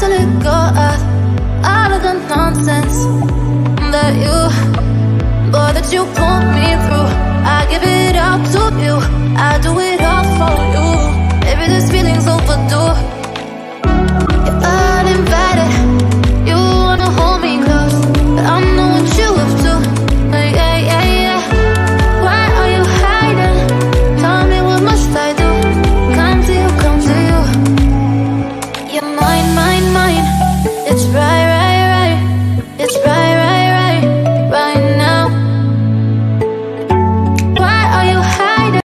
to let go of all of the nonsense that you, boy, that you put me through. I give it all to you. I do it.